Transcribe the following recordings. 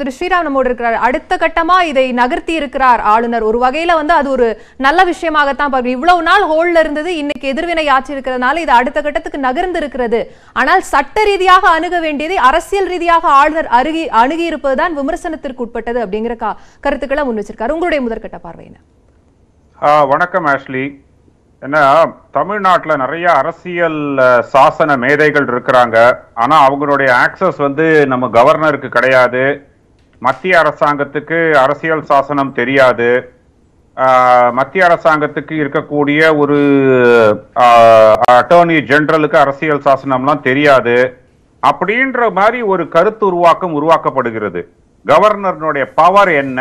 திரு ஸ்ரீராம் நம்மோடு இருக்கிறார். அடுத்த கட்டமா இதை நகர்த்தி இருக்கிறார் ஆளுநர். ஒரு வகையில வந்து அது ஒரு நல்ல விஷயமாகத்தான் பார்க்கிறோம் இவ்வளவு நாள் ஹோல்ல இருந்தது இன்னைக்கு எதிர்வினை ஆட்சி இருக்கிறதுனால இது அடுத்த கட்டத்துக்கு நகர்ந்து இருக்கிறது. ஆனால் சட்ட ரீதியாக அணுக வேண்டியதை அரசியல் ரீதியாக ஆளுநர் அருகி அணுகி இருப்பதுதான் விமர்சனத்திற்கு உட்பட்டது அப்படிங்கிற கருத்துக்களை முன் வச்சிருக்காரு. உங்களுடைய முதற்கட்ட பார்வை என்ன? ஆ, வணக்கம் ஆஷ்லி. ஏன்னா தமிழ்நாட்டில் நிறைய அரசியல் சாசன மேதைகள் இருக்கிறாங்க. ஆனால் அவங்களுடைய ஆக்சஸ் வந்து நம்ம கவர்னருக்கு கிடையாது. மத்திய அரசாங்கத்துக்கு அரசியல் சாசனம் தெரியாது. மத்திய அரசாங்கத்துக்கு இருக்கக்கூடிய ஒரு அட்டர்னி ஜெனரலுக்கு அரசியல் சாசனம்லாம் தெரியாது. அப்படின்ற மாதிரி ஒரு கருத்து உருவாக்கம் உருவாக்கப்படுகிறது. கவர்னர்னுடைய பவர் என்ன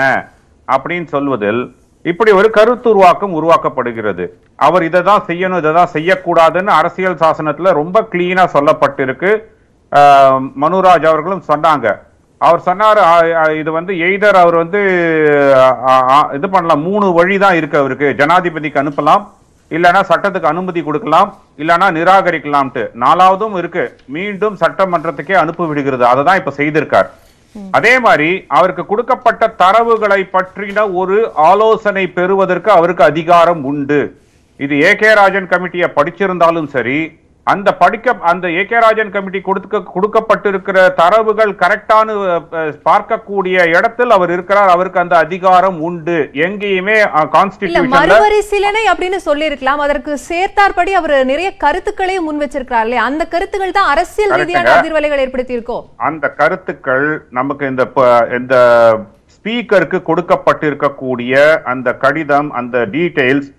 அப்படின்னு சொல்வதில் இப்படி ஒரு கருத்து உருவாக்கம் உருவாக்கப்படுகிறது. அவர் இதை தான் செய்யணும் இதை தான் செய்யக்கூடாதுன்னு அரசியல் சாசனத்தில் ரொம்ப கிளீனாக சொல்லப்பட்டிருக்கு. மனுராஜ் அவர்களும் சொன்னாங்க. அவர் சொன்னாரு இது வந்து எய்தர் அவர் வந்து இது பண்ணலாம் மூணு வழி தான் இருக்கு அவருக்கு. ஜனாதிபதிக்கு அனுப்பலாம் இல்லனா சட்டத்துக்கு அனுமதி கொடுக்கலாம் இல்லனா நிராகரிக்கலாம்ட்டு. நாலாவதும் இருக்கு. மீண்டும் சட்டமன்றத்துக்கே அனுப்பி விடுகிறது. அதை தான் இப்ப செய்திருக்கார். அதே மாதிரி அவருக்கு கொடுக்கப்பட்ட தரவுகளை பற்றின ஒரு ஆலோசனை பெறுவதற்கு அவருக்கு அதிகாரம் உண்டு. இது ஏ கே ராஜன் கமிட்டியை படிச்சிருந்தாலும் சரி அந்த படிக்க அந்த ஏ கே ராஜன் கமிட்டி கொடுக்க கொடுக்கப்பட்டிருக்கிற தரவுகள் கரெக்டான பார்க்கக்கூடிய இடத்தில் அவர் இருக்கிறார். அவருக்கு அந்த அதிகாரம் உண்டு. எங்கேயுமே மறுபரிசீலனை அப்படின்னு சொல்லியிருக்கலாம். அதற்கு சேர்த்தாற்படி அவர் நிறைய கருத்துக்களையும் முன் வச்சிருக்கார் இல்லையா? அந்த கருத்துக்கள் தான் அரசியல் ரீதியான. அதிர்வலைகள் ஏற்படுத்தி இருக்கோ அந்த கருத்துக்கள் நமக்கு இந்த இந்த ஸ்பீக்கருக்கு கொடுக்கப்பட்டிருக்கக்கூடிய அந்த கடிதம் அந்த டீடைல்ஸ்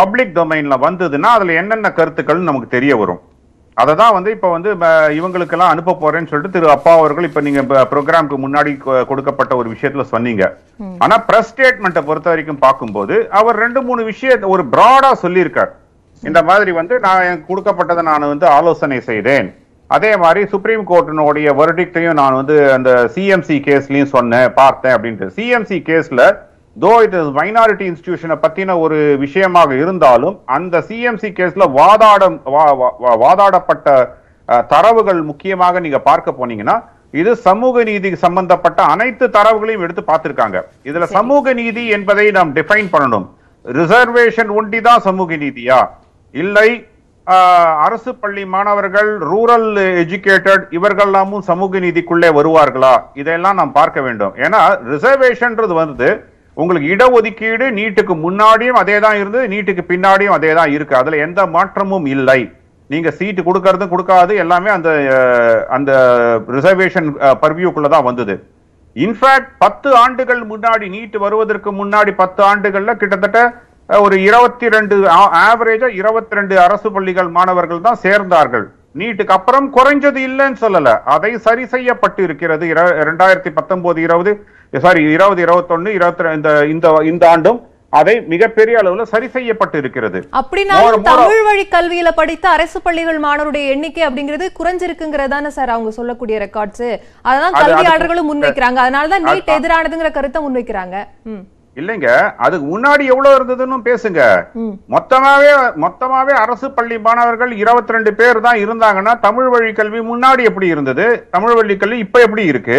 பப்ளிக் டொமைன்ல வந்ததுன்னா அதுல என்னென்ன கருத்துக்கள் நமக்கு தெரிய வரும். அதை தான் வந்து இப்போ வந்து இவங்களுக்கெல்லாம் அனுப்ப போறேன்னு சொல்லிட்டு திரு அப்பா அவர்கள் இப்போ நீங்க ப்ரோக்ராம்க்கு முன்னாடி கொடுக்கப்பட்ட ஒரு விஷயத்துல சொன்னீங்க. ஆனா பிரஸ் ஸ்டேட்மெண்ட்டை பொறுத்த வரைக்கும் பார்க்கும்போது அவர் ரெண்டு மூணு விஷயத்த ஒரு பிராடா சொல்லியிருக்கார். இந்த மாதிரி வந்து நான் எனக்கு கொடுக்கப்பட்டதை நான் வந்து ஆலோசனை செய்தேன். அதே மாதிரி சுப்ரீம் கோர்ட்டினுடைய வெர்டிக்டையும் நான் வந்து அந்த சிஎம்சி கேஸ்லயும் சொன்னேன் பார்த்தேன் அப்படின்ட்டு. சிஎம்சி கேஸ்ல தோ இட் இஸ் மைனாரிட்டி இன்ஸ்டிடியூஷனை பத்தின ஒரு விஷயமாக இருந்தாலும் அந்த சிஎம்சி கேஸ்ல வாதாட வா- வாதாடப்பட்ட தரவுகள் முக்கியமாக நீங்க பார்க்க போனீங்கன்னா இது சமூக நீதி சம்பந்தப்பட்ட அனைத்து தரவுகளையும் எடுத்து பார்த்திருக்காங்க. இதுல சமூக நீதி என்பதை நாம் டிஃபைன் பண்ணணும். ரிசர்வேஷன் ஒண்டி தான் சமூக நீதியா? இல்லை அரசு பள்ளி மாணவர்கள் ரூரல் எஜுகேட்டட் இவர்கள்லாமும் சமூக நீதிக்குள்ளே வருவார்களா? இதெல்லாம் நாம் பார்க்க வேண்டும். ஏன்னா ரிசர்வேஷன்ன்றது வந்து உங்களுக்கு இடஒதுக்கீடு நீட்டுக்கு முன்னாடியும் அதே தான் இருந்தது நீட்டுக்கு பின்னாடியும் அதே தான் இருக்கு. அதுல எந்த மாற்றமும் இல்லை. நீங்க சீட்டு கொடுக்கறதும் கொடுக்காது எல்லாமே அந்த அந்த ரிசர்வேஷன் பர்வியூக்குள்ள தான் வந்தது. இன்ஃபேக்ட் பத்து ஆண்டுகள் முன்னாடி நீட் வருவதற்கு முன்னாடி பத்து ஆண்டுகள்ல கிட்டத்தட்ட ஒரு இருபத்தி ரெண்டு ஆவரேஜா இருபத்தி ரெண்டு அரசு பள்ளிகள் மாணவர்கள் தான் சேர்ந்தார்கள். நீட்டுக்கு அப்புறம் குறைஞ்சது இல்லைன்னு சொல்லல. அதை சரி செய்யப்பட்டு இருக்கிறது இர- இரண்டாயிரத்தி பத்தொன்பது இருபது சாரி இருபது இருபத்தொன்னு இருபத்தி இந்த இந்த இந்த ஆண்டும் அதை மிகப்பெரிய அளவுல சரி செய்யப்பட்டு இருக்கிறது அப்படின்னாலும் more- தமிழ் வழி கல்வியில படித்த அரசு பள்ளிகள் மாணவருடைய எண்ணிக்கை அப்படிங்கிறது குறைஞ்சிருக்குங்கிறது தானே சார் அவங்க சொல்லக்கூடிய ரெக்கார்ட்ஸ் அதான் அது- கல்வியாளர்களும் முன்வைக்கிறாங்க. அதனாலதான் அது- நீட் எதிரானதுங்கிற கருத்தை முன்வைக்கிறாங்க. இல்லைங்க அதுக்கு முன்னாடி எவ்வளவு இருந்ததுன்னு பேசுங்க. மொத்தமாவே மொத்தமாவே அரசு பள்ளி மாணவர்கள் 22 ரெண்டு பேர் தான் இருந்தாங்கன்னா தமிழ் வழி கல்வி முன்னாடி எப்படி இருந்தது? தமிழ் வழி கல்வி இப்ப எப்படி இருக்கு?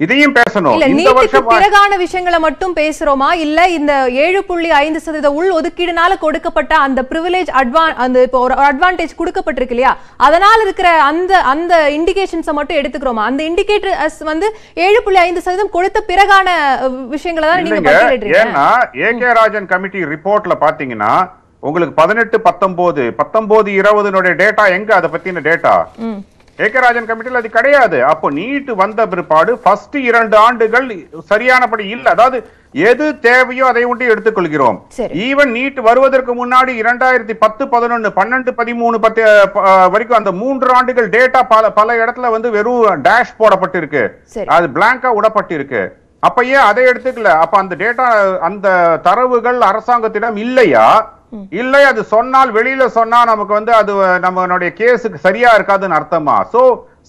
இதையும் பேசணும். இந்த வருஷம் பிறகான விஷயங்களை மட்டும் பேசுறோமா? இல்ல இந்த ஏழு புள்ளி ஐந்து சதவீத உள் ஒதுக்கீடுனால கொடுக்கப்பட்ட அந்த பிரிவிலேஜ் அட்வான் அந்த இப்போ ஒரு அட்வான்டேஜ் கொடுக்கப்பட்டிருக்கு இல்லையா? அதனால இருக்கிற அந்த அந்த இண்டிகேஷன்ஸை மட்டும் எடுத்துக்கிறோமா? அந்த இண்டிகேட்டர்ஸ் வந்து ஏழு புள்ளி ஐந்து சதவீதம் கொடுத்த பிறகான விஷயங்களை தான் நீங்க பட்டியலிடுறீங்க ஏன்னா ஏ கே ராஜன் கமிட்டி ரிப்போர்ட்ல பாத்தீங்கன்னா உங்களுக்கு பதினெட்டு பத்தொன்பது பத்தொன்பது இருபதுனுடைய டேட்டா எங்க? அதை பத்தின டேட்டா ஏகராஜன் கமிட்டியில் அது கிடையாது. அப்போ நீட் வந்த பிற்பாடு ஃபர்ஸ்ட் இரண்டு ஆண்டுகள் சரியானபடி இல்ல. அதாவது எது தேவையோ அதை ஒட்டி எடுத்துக்கொள்கிறோம். ஈவன் நீட் வருவதற்கு முன்னாடி இரண்டாயிரத்தி பத்து பதினொன்னு பன்னெண்டு பதிமூணு பத்து வரைக்கும் அந்த மூன்று ஆண்டுகள் டேட்டா பல பல இடத்துல வந்து வெறும் டேஷ் போடப்பட்டிருக்கு. அது பிளாங்கா விடப்பட்டிருக்கு அப்ப ஏன் அதை எடுத்துக்கல? அப்ப அந்த டேட்டா அந்த தரவுகள் அரசாங்கத்திடம் இல்லையா? இல்லை அது சொன்னால் வெளியில சொன்னா நமக்கு வந்து அது நம்மளுடைய கேஸுக்கு சரியா இருக்காதுன்னு அர்த்தமா? சோ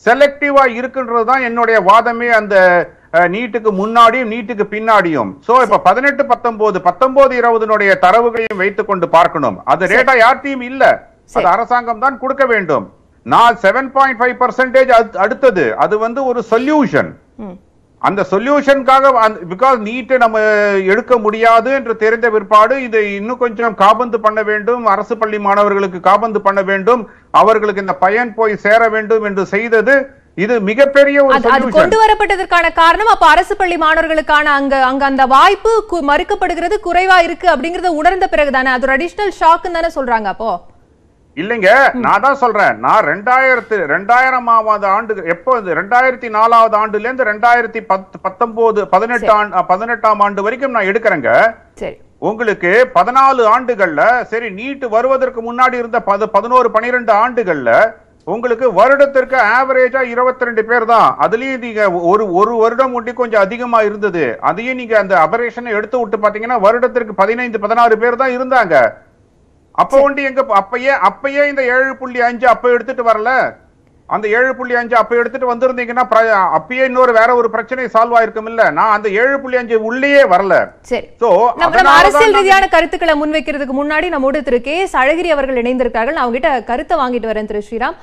செலக்டிவா இருக்குன்றது தான் என்னுடைய வாதமே அந்த நீட்டுக்கு முன்னாடியும் நீட்டுக்கு பின்னாடியும். சோ இப்ப பதினெட்டு பத்தொன்பது பத்தொன்பது இருபதுனுடைய தரவுகளையும் வைத்துக் கொண்டு பார்க்கணும். அது டேட்டா யார்ட்டையும் இல்ல. அது அரசாங்கம் தான் கொடுக்க வேண்டும். நான் செவன் பாயிண்ட் ஃபைவ் பர்சன்டேஜ் அடுத்தது. அது வந்து ஒரு சொல்யூஷன் அந்த சொல்யூஷனுக்காக பிகாஸ் நீட்டை நம்ம எடுக்க முடியாது என்று தெரிந்த பிற்பாடு இதை இன்னும் கொஞ்சம் காபந்து பண்ண வேண்டும். அரசு பள்ளி மாணவர்களுக்கு காபந்து பண்ண வேண்டும். அவர்களுக்கு இந்த பயன் போய் சேர வேண்டும் என்று செய்தது. இது மிகப்பெரிய ஒரு அது கொண்டு வரப்பட்டதற்கான காரணம் அப்ப அரசு பள்ளி மாணவர்களுக்கான அங்க அங்க அந்த வாய்ப்பு மறுக்கப்படுகிறது குறைவா இருக்கு அப்படிங்கறத உணர்ந்த பிறகுதானே? அது ஒரு அடிஷனல் ஷாக்குன்னு தானே சொல்றாங்க அப்போ? இல்லைங்க நான் தான் சொல்றேன். நான் ரெண்டாயிரத்து ரெண்டாயிரமாவது ஆண்டு எப்போ ரெண்டாயிரத்தி நாலாவது ஆண்டுல இருந்து ரெண்டாயிரத்தி பத்து பத்தொன்பது பதினெட்டு ஆண்டு பதினெட்டாம் ஆண்டு வரைக்கும் நான் எடுக்கிறேங்க. உங்களுக்கு பதினாலு ஆண்டுகள்ல சரி நீட் வருவதற்கு முன்னாடி இருந்த பது பதினோரு பனிரெண்டு ஆண்டுகள்ல உங்களுக்கு வருடத்திற்கு ஆவரேஜா இருபத்தி ரெண்டு பேர் தான். அதுலயும் நீங்க ஒரு ஒரு வருடம் ஒட்டி கொஞ்சம் அதிகமா இருந்தது. அதையும் நீங்க அந்த அபரேஷனை எடுத்து விட்டு பாத்தீங்கன்னா வருடத்திற்கு பதினைந்து பதினாறு பேர் தான் இருந்தாங்க. அப்ப ஒண்டி எங்க அப்பயே அப்பயே இந்த ஏழு புள்ளி அஞ்சு அப்ப எடுத்துட்டு வரல. அந்த ஏழு புள்ளி அஞ்சு அப்ப எடுத்துட்டு வந்திருந்தீங்கன்னா அப்பயே இன்னொரு வேற ஒரு பிரச்சனை சால்வ் ஆயிருக்கும் இல்ல. நான் அந்த ஏழு புள்ளி அஞ்சு உள்ளேயே வரல. சோ அரசியல் ரீதியான கருத்துக்களை முன்வைக்கிறதுக்கு முன்னாடி நம்மோடு திரு கே அழகிரி அவர்கள் இணைந்திருக்கார்கள். அவங்க கிட்ட கருத்தை வாங்கிட்டு வரேன் திரு ஸ்ரீராம்.